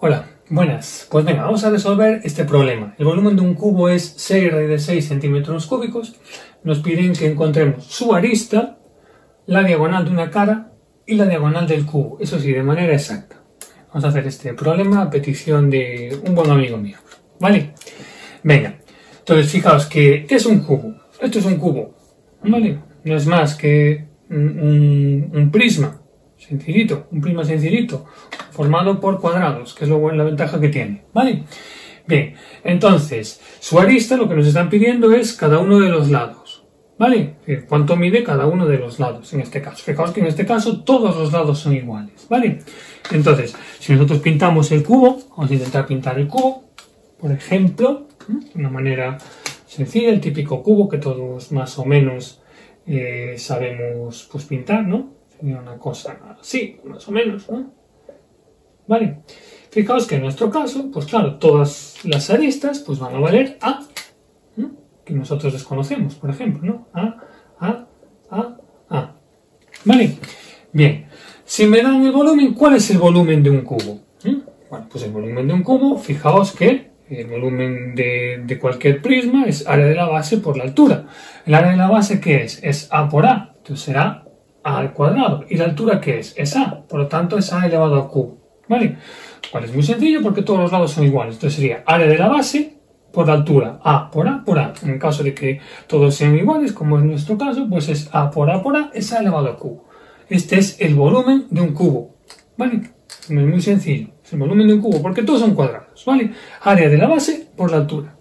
Buenas, pues venga, vamos a resolver este problema. El volumen de un cubo es 6 raíz de 6 centímetros cúbicos. Nos piden que encontremos su arista, la diagonal de una cara y la diagonal del cubo. Eso sí, de manera exacta. Vamos a hacer este problema a petición de un buen amigo mío. ¿Vale? Venga, entonces fijaos que ¿qué es un cubo? Esto es un cubo. ¿Vale? No es más que un, un prisma sencillito, un prisma sencillito, formado por cuadrados, que es lo, la ventaja que tiene, ¿vale? Bien, entonces, su arista lo que nos están pidiendo es cada uno de los lados, ¿vale? ¿Cuánto mide cada uno de los lados en este caso? Fijaos que en este caso todos los lados son iguales, ¿vale? Entonces, si nosotros pintamos el cubo, vamos a intentar pintar el cubo, por ejemplo, de una manera sencilla, el típico cubo que todos más o menos eh, sabemos pues, pintar, ¿no? Una cosa así, más o menos, ¿no? Vale. Fijaos que en nuestro caso, pues claro, todas las aristas pues van a valer A, que nosotros desconocemos, por ejemplo, ¿no? A, A, A, A. Vale. Bien. Si me dan el volumen, ¿cuál es el volumen de un cubo? Bueno, pues el volumen de un cubo, fijaos que el volumen de, de, cualquier prisma es área de la base por la altura. ¿El área de la base qué es? Es A por A. Entonces será al cuadrado. ¿Y la altura qué es? Es a. Por lo tanto, es a elevado a q. ¿Vale? Cual es muy sencillo porque todos los lados son iguales. Entonces sería área de la base por la altura. A por A por A. En caso de que todos sean iguales, como es nuestro caso, pues es A por A por A, es A elevado a Q. Este es el volumen de un cubo. ¿Vale? Es muy sencillo. Es el volumen de un cubo porque todos son cuadrados. ¿Vale? Área de la base por la altura.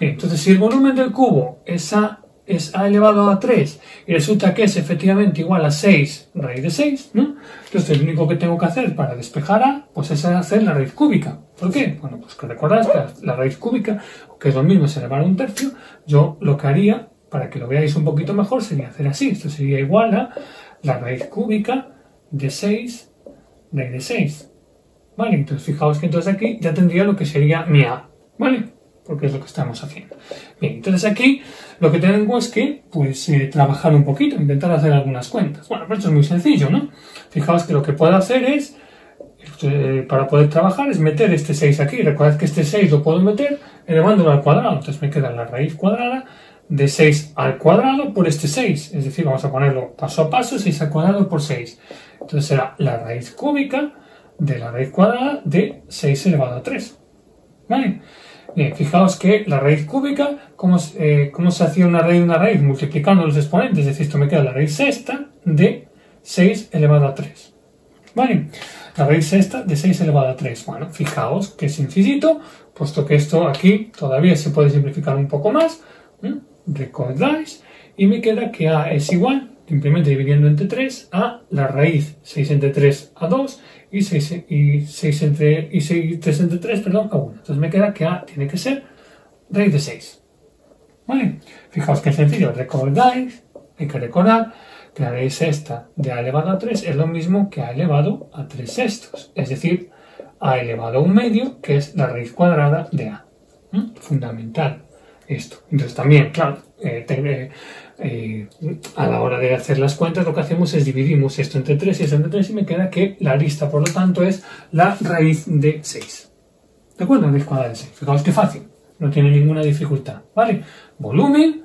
Entonces si el volumen del cubo es A es a elevado a 3 y resulta que es efectivamente igual a 6 raíz de 6, ¿no? Entonces lo único que tengo que hacer para despejar a, pues es hacer la raíz cúbica. ¿Por qué? Bueno, pues que recordáis que la raíz cúbica, que es lo mismo es elevar a un tercio, yo lo que haría, para que lo veáis un poquito mejor, sería hacer así. Esto sería igual a la raíz cúbica de 6 raíz de 6. ¿Vale? Entonces fijaos que entonces aquí ya tendría lo que sería mi a. ¿Vale? porque es lo que estamos haciendo. Bien, entonces aquí lo que tengo es que, pues, eh, trabajar un poquito, intentar hacer algunas cuentas. Bueno, pero esto es muy sencillo, ¿no? Fijaos que lo que puedo hacer es, eh, para poder trabajar, es meter este 6 aquí. Recordad que este 6 lo puedo meter elevándolo al cuadrado. Entonces me queda la raíz cuadrada de 6 al cuadrado por este 6. Es decir, vamos a ponerlo paso a paso, 6 al cuadrado por 6. Entonces será la raíz cúbica de la raíz cuadrada de 6 elevado a 3. ¿Vale? Bien, fijaos que la raíz cúbica, ¿cómo, eh, ¿cómo, se hacía una raíz de una raíz? Multiplicando los exponentes, es decir, esto me queda la raíz sexta de 6 elevado a 3. ¿Vale? La raíz sexta de 6 elevado a 3. Bueno, fijaos que es sencillito, puesto que esto aquí todavía se puede simplificar un poco más. Recordáis, y me queda que A es igual simplemente dividiendo entre 3 a la raíz 6 entre 3 a 2 y 6, y 6 entre, y 6, 3 entre 3 perdón, a 1. Entonces me queda que A tiene que ser raíz de 6. ¿Vale? Fijaos que es sencillo, recordáis, hay que recordar que la raíz sexta de A elevado a 3 es lo mismo que A elevado a 3 sextos, es decir, A elevado a un medio, que es la raíz cuadrada de A. ¿Mm? Fundamental esto. Entonces también, claro, eh, eh, eh, a la hora de hacer las cuentas lo que hacemos es dividimos esto entre 3 y esto entre 3 y me queda que la lista, por lo tanto, es la raíz de 6. ¿De acuerdo? Raíz cuadrada de 6. Fijaos que fácil, no tiene ninguna dificultad. ¿Vale? Volumen,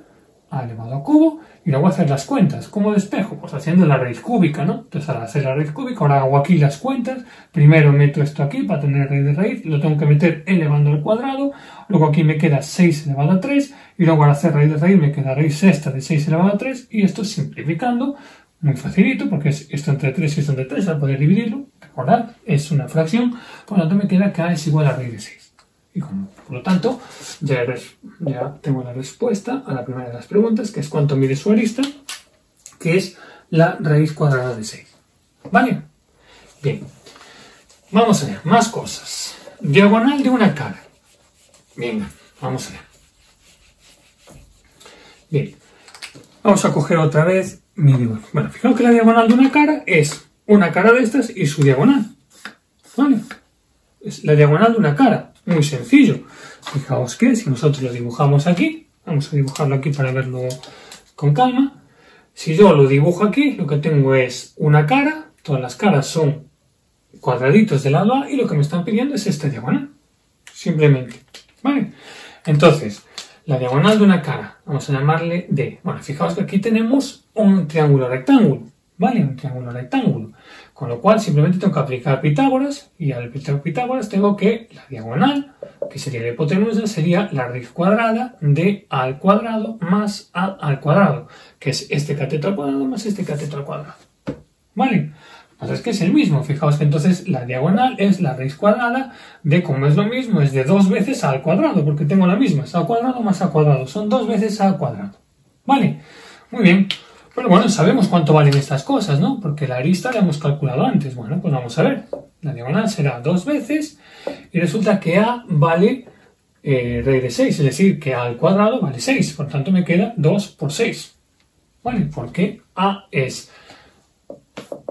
elevado a cubo, y luego hacer las cuentas. ¿Cómo despejo? Pues haciendo la raíz cúbica, ¿no? Entonces al hacer la raíz cúbica, ahora hago aquí las cuentas. Primero meto esto aquí para tener raíz de raíz, lo tengo que meter elevando al cuadrado. Luego aquí me queda 6 elevado a 3, y luego al hacer raíz de raíz me queda raíz sexta de 6 elevado a 3, y esto simplificando, muy facilito, porque es esto entre 3 y esto entre 3, al poder dividirlo, recordad, es una fracción, por lo tanto me queda que A es igual a raíz de 6. Y por lo tanto, ya, ya, tengo la respuesta a la primera de las preguntas, que es cuánto mide su arista, que es la raíz cuadrada de 6. ¿Vale? Bien. Vamos a ver, más cosas. Diagonal de una cara. Venga, vamos a ver. Bien. Vamos a coger otra vez mi dibujo. Bueno, fijaos que la diagonal de una cara es una cara de estas y su diagonal. ¿Vale? Es la diagonal de una cara. Muy sencillo. Fijaos que si nosotros lo dibujamos aquí, vamos a dibujarlo aquí para verlo con calma. Si yo lo dibujo aquí, lo que tengo es una cara, todas las caras son cuadraditos de lado A y lo que me están pidiendo es esta diagonal. simplemente. ¿Vale? Entonces, la diagonal de una cara, vamos a llamarle D. Bueno, fijaos que aquí tenemos un triángulo rectángulo, ¿vale? Un triángulo rectángulo. Con lo cual simplemente tengo que aplicar Pitágoras y al aplicar Pitágoras tengo que la diagonal, que sería la hipotenusa, sería la raíz cuadrada de a al cuadrado más a al cuadrado, que es este cateto al cuadrado más este cateto al cuadrado. ¿Vale? Pues es que es el mismo. Fijaos que entonces la diagonal es la raíz cuadrada de, como es lo mismo, es de dos veces a al cuadrado, porque tengo la misma, es a al cuadrado más a al cuadrado. Son dos veces a al cuadrado. ¿Vale? Muy bien. Pero bueno, sabemos cuánto valen estas cosas, ¿no? Porque la arista la hemos calculado antes. Bueno, pues vamos a ver. La diagonal será dos veces y resulta que A vale eh, raíz de 6, es decir, que A al cuadrado vale 6. Por tanto, me queda 2 por 6. ¿Vale? Porque A es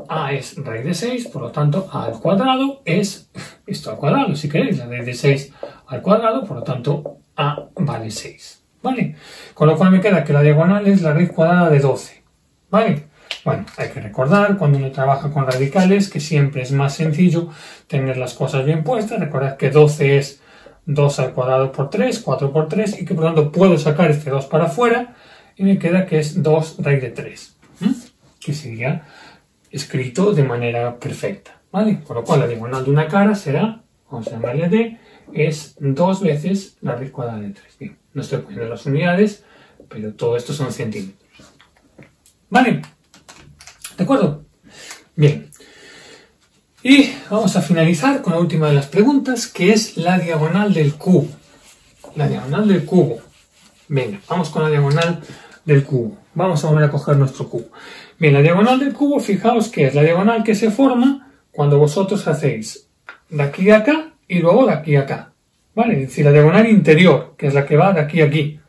a es raíz de 6, por lo tanto a al cuadrado es esto al cuadrado, si queréis, la raíz de 6 al cuadrado, por lo tanto a vale 6. ¿Vale? Con lo cual me queda que la diagonal es la raíz cuadrada de 12. ¿Vale? Bueno, hay que recordar cuando uno trabaja con radicales que siempre es más sencillo tener las cosas bien puestas. Recordad que 12 es 2 al cuadrado por 3, 4 por 3 y que por lo tanto puedo sacar este 2 para afuera y me queda que es 2 raíz de 3, que sería escrito de manera perfecta. ¿Vale? Con lo cual la diagonal de una cara será, vamos a llamarle D, es 2 veces la raíz cuadrada de 3. Bien, no estoy poniendo las unidades, pero todo esto son centímetros. ¿Vale? ¿De acuerdo? Bien. Y vamos a finalizar con la última de las preguntas, que es la diagonal del cubo. La diagonal del cubo. Venga, vamos con la diagonal del cubo. Vamos a volver a coger nuestro cubo. Bien, la diagonal del cubo, fijaos que es la diagonal que se forma cuando vosotros hacéis de aquí a acá y luego de aquí a acá. ¿Vale? Es decir, la diagonal interior, que es la que va de aquí a aquí.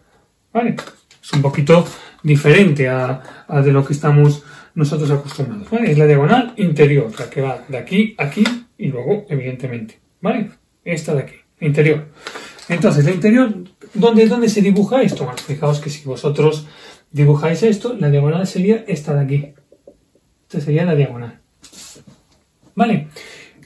¿Vale? Es un poquito diferente a, de lo que estamos nosotros acostumbrados. Es la diagonal interior, la que va de aquí a aquí y luego, evidentemente. ¿Vale? Esta de aquí, interior. Entonces, la interior, ¿dónde, ¿dónde se dibuja esto? Bueno, fijaos que si vosotros dibujáis esto, la diagonal sería esta de aquí. Esta sería la diagonal. ¿Vale?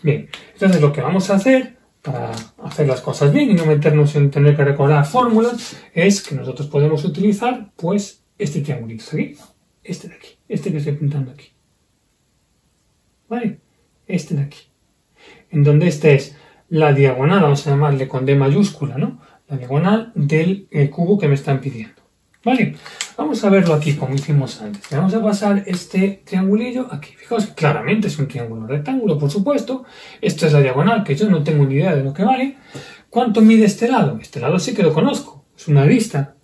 Bien, entonces lo que vamos a hacer para hacer las cosas bien y no meternos en tener que recordar fórmulas es que nosotros podemos utilizar pues este triangulito aquí, este de aquí, este que estoy pintando aquí. ¿Vale? Este de aquí. En donde este es la diagonal, vamos a llamarle con D mayúscula, ¿no? La diagonal del eh, cubo que me están pidiendo. ¿Vale? Vamos a verlo aquí como hicimos antes. Vamos a pasar este triangulillo aquí. Fijaos claramente es un triángulo rectángulo, por supuesto. Esto es la diagonal, que yo no tengo ni idea de lo que vale. ¿Cuánto mide este lado? Este lado sí que lo conozco. Es una arista.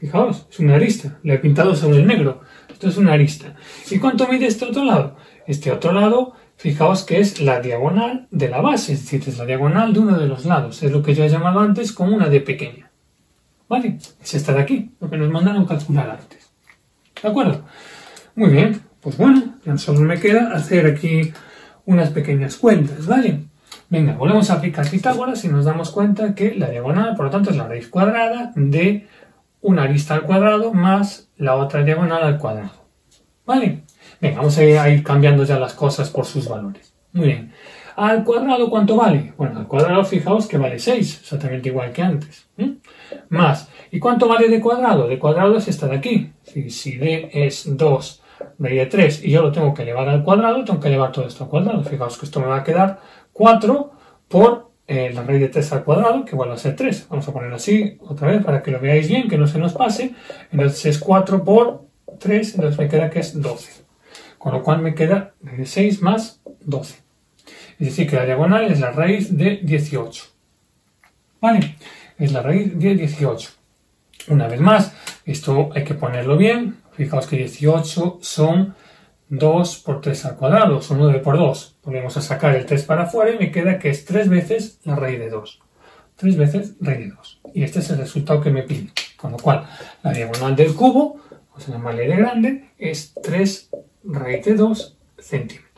Fijaos, es una arista. Le he pintado sobre el negro. Esto es una arista. ¿Y cuánto mide este otro lado? Este otro lado, fijaos que es la diagonal de la base, es decir, es la diagonal de uno de los lados. Es lo que yo he llamado antes como una D pequeña. ¿Vale? Es esta de aquí, lo que nos mandaron calcular antes. ¿De acuerdo? Muy bien. Pues bueno, ya solo me queda hacer aquí unas pequeñas cuentas, ¿vale? Venga, volvemos a aplicar Pitágoras y nos damos cuenta que la diagonal, por lo tanto, es la raíz cuadrada de una arista al cuadrado más la otra diagonal al cuadrado. ¿Vale? Venga, vamos a ir cambiando ya las cosas por sus valores. Muy bien. ¿Al cuadrado cuánto vale? Bueno, al cuadrado fijaos que vale 6, exactamente igual que antes. Más. ¿Y cuánto vale de cuadrado? De cuadrado es esta de aquí. Si, si d es 2 de 3 y yo lo tengo que elevar al cuadrado, tengo que elevar todo esto al cuadrado. Fijaos que esto me va a quedar 4 por eh, la raíz de 3 al cuadrado, que vuelve a ser 3. Vamos a ponerlo así otra vez para que lo veáis bien, que no se nos pase. Entonces es 4 por 3, entonces me queda que es 12. Con lo cual me queda 6 más 12. Es decir, que la diagonal es la raíz de 18. ¿Vale? Es la raíz de 18. Una vez más, esto hay que ponerlo bien. Fijaos que 18 son 2 por 3 al cuadrado, son 9 por 2. Volvemos a sacar el 3 para afuera y me queda que es 3 veces la raíz de 2. 3 veces raíz de 2. Y este es el resultado que me pide. Con lo cual, la diagonal del cubo, o sea, la de grande, es 3 raíz de 2 centímetros.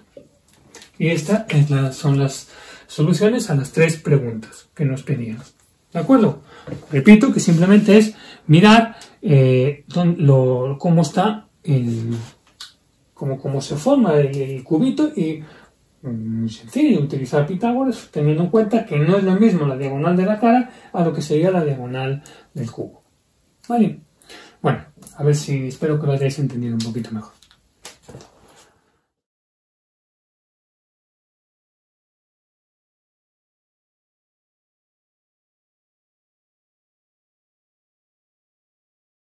Y estas son las soluciones a las tres preguntas que nos pedían. ¿De acuerdo? Repito que simplemente es mirar eh, cómo está el, cómo se forma el, cubito y Muy sencillo, utilizar Pitágoras teniendo en cuenta que no es lo mismo la diagonal de la cara a lo que sería la diagonal del cubo. ¿Vale? Bueno, a ver si espero que lo hayáis entendido un poquito mejor.